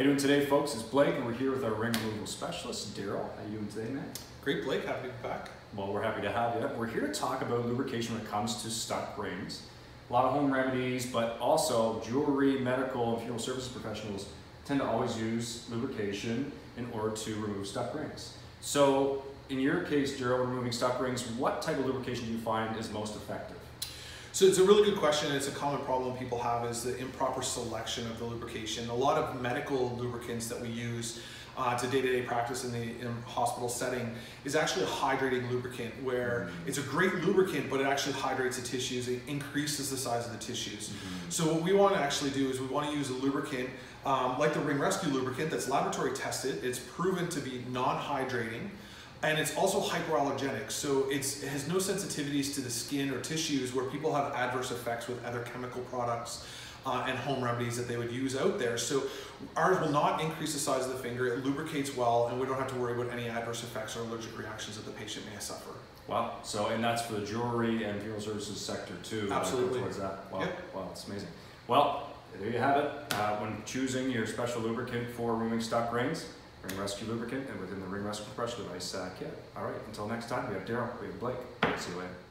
How you doing today, folks? It's Blake, and we're here with our ring removal specialist, Daryl. How you doing today, man? Great, Blake. Happy to be back. Well, we're happy to have you. We're here to talk about lubrication when it comes to stuck rings. A lot of home remedies, but also jewelry, medical, and funeral services professionals tend to always use lubrication in order to remove stuck rings. So, in your case, Daryl, removing stuck rings, what type of lubrication do you find is most effective? So it's a really good question. It's a common problem people have is the improper selection of the lubrication. A lot of medical lubricants that we use uh, to day-to-day practice in the in hospital setting is actually a hydrating lubricant where mm-hmm. it's a great lubricant, but it actually hydrates the tissues. It increases the size of the tissues. Mm-hmm. So what we want to actually do is we want to use a lubricant um, like the Ring Rescue lubricant that's laboratory tested. It's proven to be non-hydrating and it's also hypoallergenic, so it has no sensitivities to the skin or tissues where people have adverse effects with other chemical products uh, and home remedies that they would use out there. So ours will not increase the size of the finger, it lubricates well, and we don't have to worry about any adverse effects or allergic reactions that the patient may suffer. Wow, so and that's for the jewelry and funeral services sector too. Absolutely. Towards that. Wow, yep. wow, it's amazing. Well, there you have it. Uh, when choosing your special lubricant for removing stuck rings, Ring Rescue Lubricant and within the Ring Rescue Compression Device uh, kit. All right, until next time, we have Daryl, we have Blake. See you later.